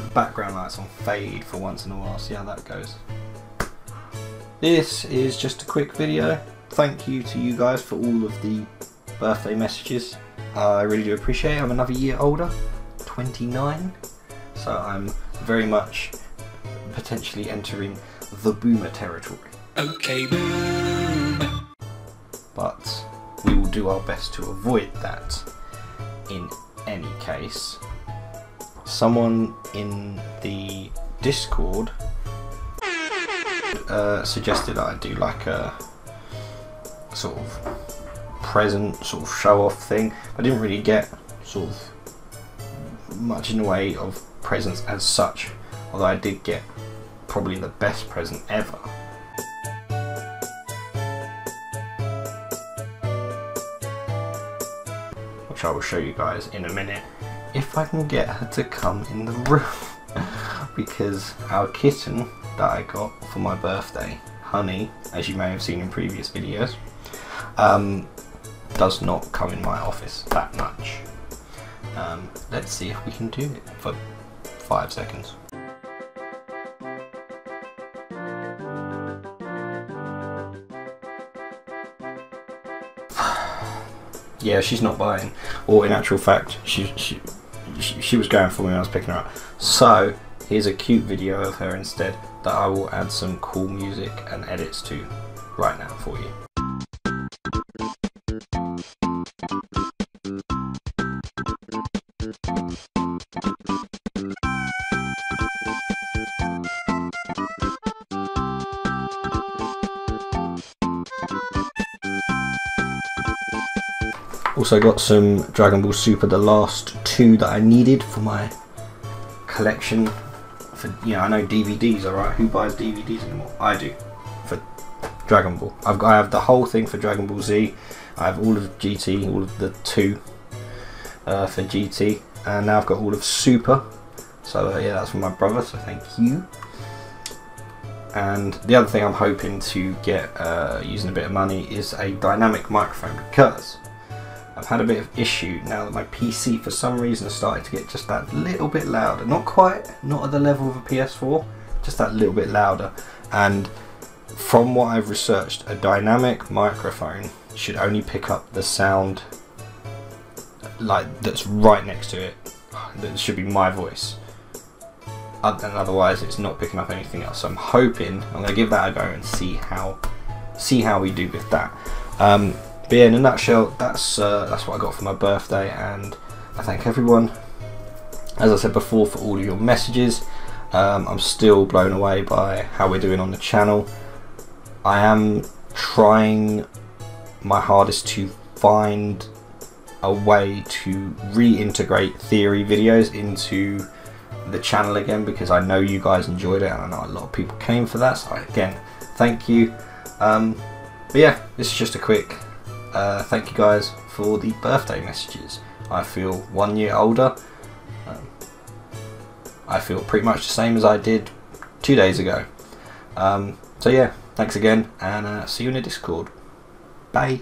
put the background lights on fade for once in a while, see how that goes. This is just a quick video. Thank you to you guys for all of the birthday messages. Uh, I really do appreciate it. I'm another year older, 29, so I'm very much potentially entering the boomer territory. Okay, boom. But we will do our best to avoid that in any case. Someone in the Discord uh, suggested I do like a sort of present sort of show off thing. I didn't really get sort of much in the way of presents as such, although I did get probably the best present ever. Which I will show you guys in a minute if I can get her to come in the room because our kitten that I got for my birthday, Honey, as you may have seen in previous videos, um, does not come in my office that much. Um, let's see if we can do it for five seconds. yeah, she's not buying. Or in actual fact, she, she she, was going for me when I was picking her up. So here's a cute video of her instead that I will add some cool music and edits to right now for you. Also got some Dragon Ball Super, the last two that I needed for my collection. For you know, I know DVDs, alright. Who buys DVDs anymore? I do. For Dragon Ball, I've got I have the whole thing for Dragon Ball Z. I have all of GT, all of the two uh, for GT, and now I've got all of Super. So uh, yeah, that's for my brother. So thank you. And the other thing I'm hoping to get uh, using a bit of money is a dynamic microphone because I've had a bit of issue now that my PC for some reason started to get just that little bit louder. Not quite, not at the level of a PS4, just that little bit louder. And from what I've researched, a dynamic microphone should only pick up the sound like that's right next to it. That should be my voice. And otherwise it's not picking up anything else. So I'm hoping I'm gonna give that a go and see how see how we do with that. Um, but yeah, in a nutshell, that's uh, that's what I got for my birthday, and I thank everyone, as I said before, for all of your messages. Um, I'm still blown away by how we're doing on the channel. I am trying my hardest to find a way to reintegrate theory videos into the channel again because I know you guys enjoyed it and I know a lot of people came for that so again thank you um, but yeah this is just a quick uh, thank you guys for the birthday messages. I feel one year older. Um, I feel pretty much the same as I did two days ago. Um, so yeah, thanks again and uh, see you in the Discord. Bye.